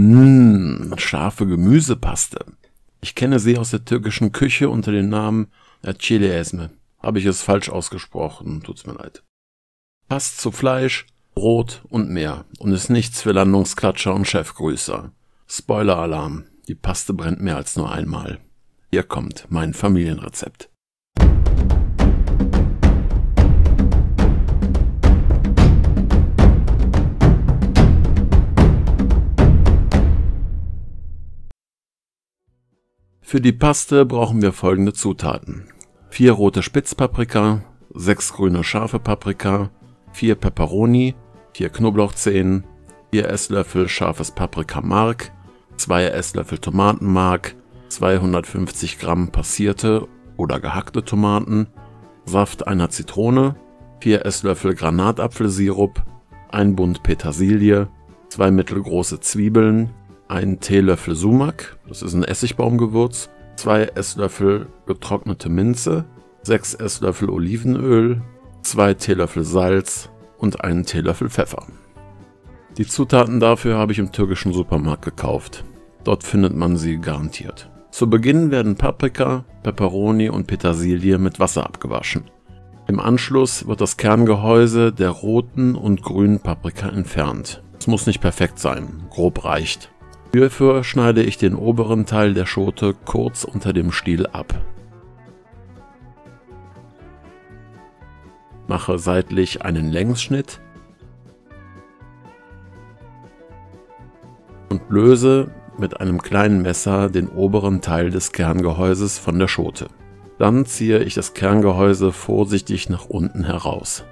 Mmm, scharfe Gemüsepaste. Ich kenne sie aus der türkischen Küche unter dem Namen Chile Esme. Habe ich es falsch ausgesprochen, tut's mir leid. Passt zu Fleisch, Brot und mehr und ist nichts für Landungsklatscher und Chefgrüßer. Spoiler-Alarm, die Paste brennt mehr als nur einmal. Hier kommt mein Familienrezept. Für die Paste brauchen wir folgende Zutaten. 4 rote Spitzpaprika, 6 grüne scharfe Paprika, 4 Peperoni, 4 Knoblauchzehen, 4 Esslöffel scharfes Paprikamark, 2 Esslöffel Tomatenmark, 250 Gramm passierte oder gehackte Tomaten, Saft einer Zitrone, 4 Esslöffel Granatapfelsirup, 1 Bund Petersilie, 2 mittelgroße Zwiebeln, 1 Teelöffel Sumak, das ist ein Essigbaumgewürz, 2 Esslöffel getrocknete Minze, 6 Esslöffel Olivenöl, 2 Teelöffel Salz und einen Teelöffel Pfeffer. Die Zutaten dafür habe ich im türkischen Supermarkt gekauft. Dort findet man sie garantiert. Zu Beginn werden Paprika, Peperoni und Petersilie mit Wasser abgewaschen. Im Anschluss wird das Kerngehäuse der roten und grünen Paprika entfernt. Es muss nicht perfekt sein, grob reicht. Hierfür schneide ich den oberen Teil der Schote kurz unter dem Stiel ab. Mache seitlich einen Längsschnitt und löse mit einem kleinen Messer den oberen Teil des Kerngehäuses von der Schote. Dann ziehe ich das Kerngehäuse vorsichtig nach unten heraus.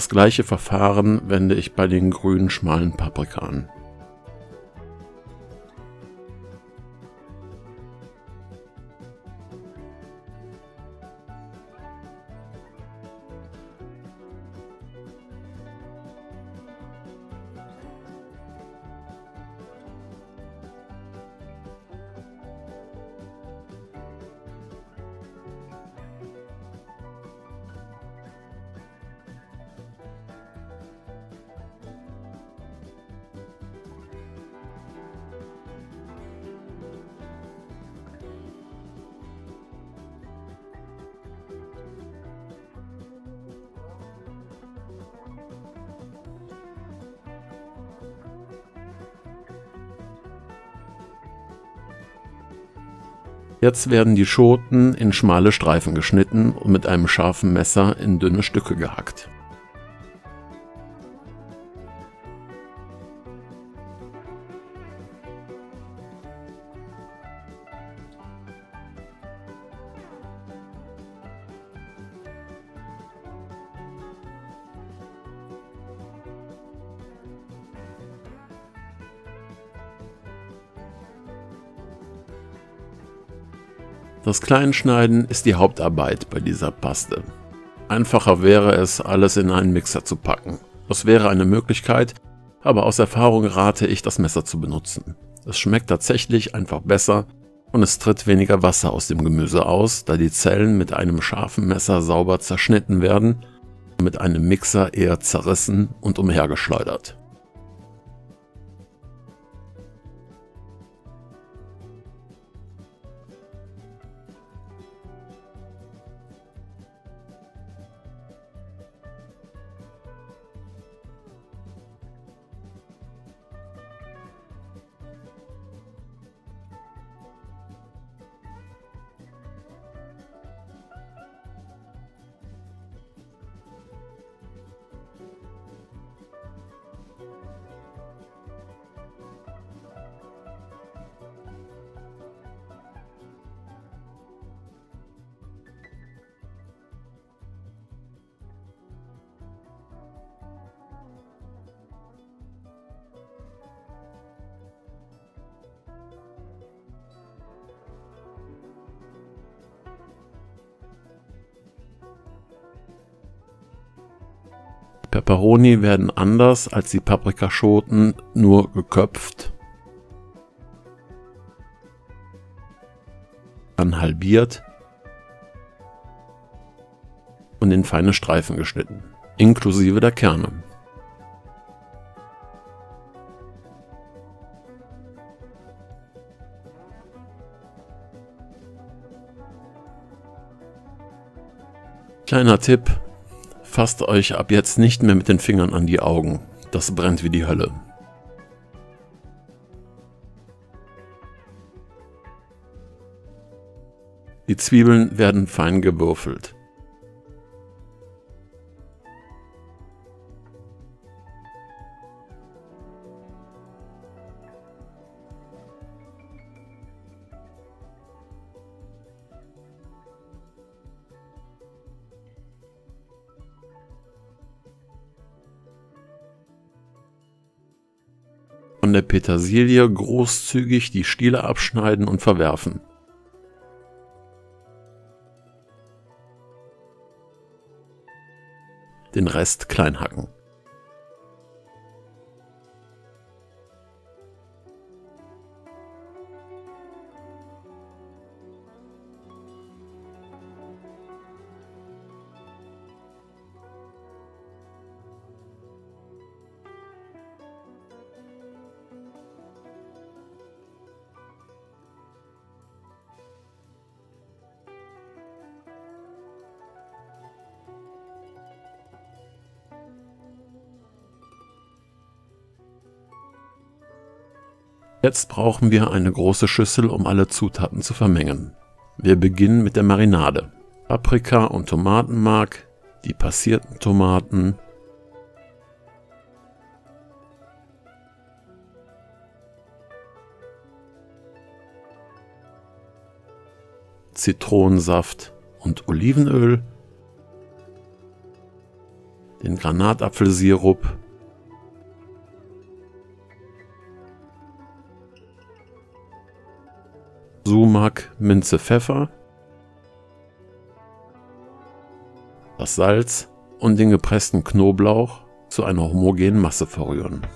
Das gleiche Verfahren wende ich bei den grünen schmalen Paprika an. Jetzt werden die Schoten in schmale Streifen geschnitten und mit einem scharfen Messer in dünne Stücke gehackt. Das Kleinschneiden ist die Hauptarbeit bei dieser Paste. Einfacher wäre es, alles in einen Mixer zu packen. Das wäre eine Möglichkeit, aber aus Erfahrung rate ich, das Messer zu benutzen. Es schmeckt tatsächlich einfach besser und es tritt weniger Wasser aus dem Gemüse aus, da die Zellen mit einem scharfen Messer sauber zerschnitten werden und mit einem Mixer eher zerrissen und umhergeschleudert. Peperoni werden anders als die Paprikaschoten nur geköpft, dann halbiert und in feine Streifen geschnitten, inklusive der Kerne. Kleiner Tipp, fasst euch ab jetzt nicht mehr mit den Fingern an die Augen. Das brennt wie die Hölle. Die Zwiebeln werden fein gewürfelt. Von der Petersilie großzügig die Stiele abschneiden und verwerfen. Den Rest klein hacken. Jetzt brauchen wir eine große Schüssel, um alle Zutaten zu vermengen. Wir beginnen mit der Marinade. Paprika und Tomatenmark, die passierten Tomaten, Zitronensaft und Olivenöl, den Granatapfelsirup, Sumak, Minze, Pfeffer, das Salz und den gepressten Knoblauch zu einer homogenen Masse verrühren.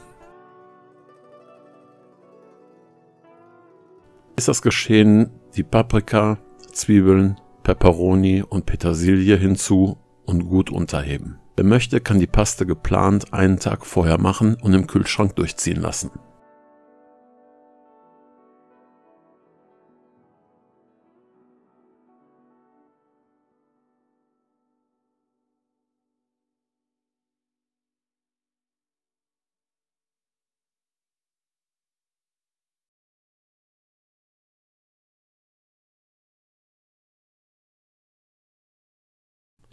Ist das geschehen, die Paprika, Zwiebeln, Peperoni und Petersilie hinzu und gut unterheben. Wer möchte, kann die Paste geplant einen Tag vorher machen und im Kühlschrank durchziehen lassen.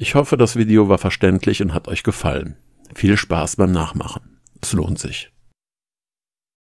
Ich hoffe, das Video war verständlich und hat euch gefallen. Viel Spaß beim Nachmachen. Es lohnt sich.